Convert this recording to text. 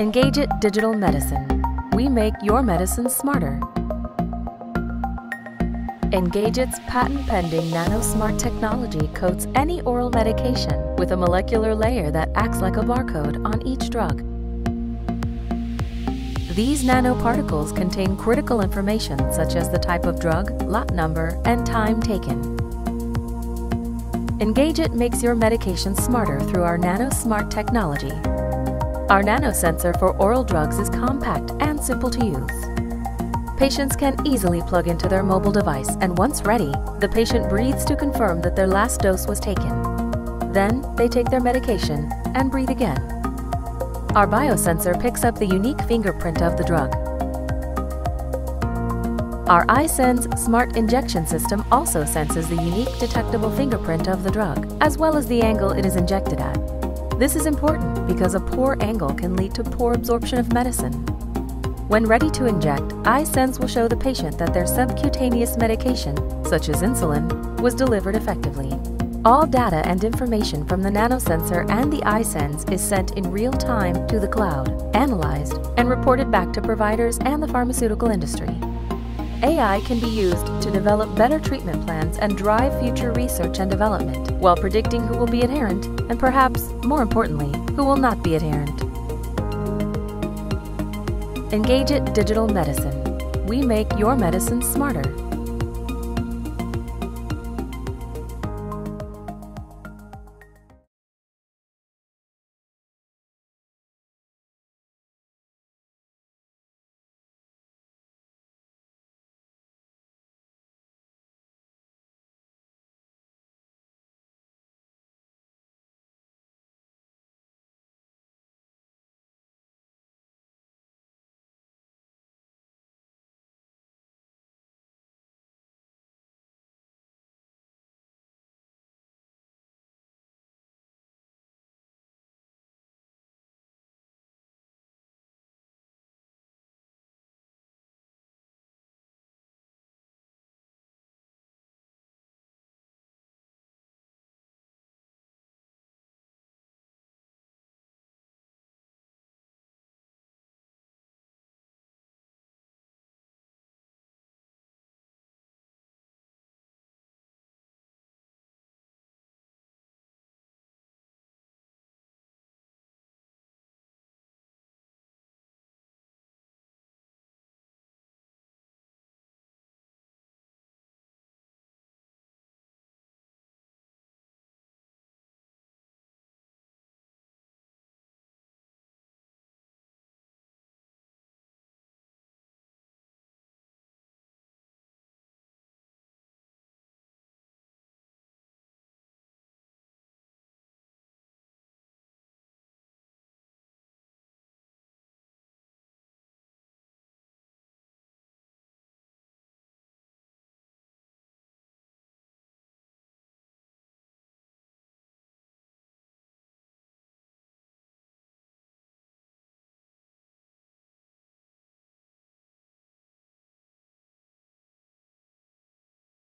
nGageIT Digital Medicine. We make your medicine smarter. nGageIT's patent pending nanosmart technology coats any oral medication with a molecular layer that acts like a barcode on each drug. These nanoparticles contain critical information such as the type of drug, lot number, and time taken. nGageIT makes your medication smarter through our NanoSmart technology. Our nanosensor for oral drugs is compact and simple to use. Patients can easily plug into their mobile device and once ready, the patient breathes to confirm that their last dose was taken. Then they take their medication and breathe again. Our biosensor picks up the unique fingerprint of the drug our iSense smart injection system also senses the unique detectable fingerprint of the drug, as well as the angle it is injected at. This is important because a poor angle can lead to poor absorption of medicine. When ready to inject, iSense will show the patient that their subcutaneous medication, such as insulin, was delivered effectively. All data and information from the nanosensor and the iSense is sent in real time to the cloud, analyzed, and reported back to providers and the pharmaceutical industry. AI can be used to develop better treatment plans and drive future research and development while predicting who will be adherent and perhaps, more importantly, who will not be adherent. nGageIT Digital Medicine. We make your medicine smarter.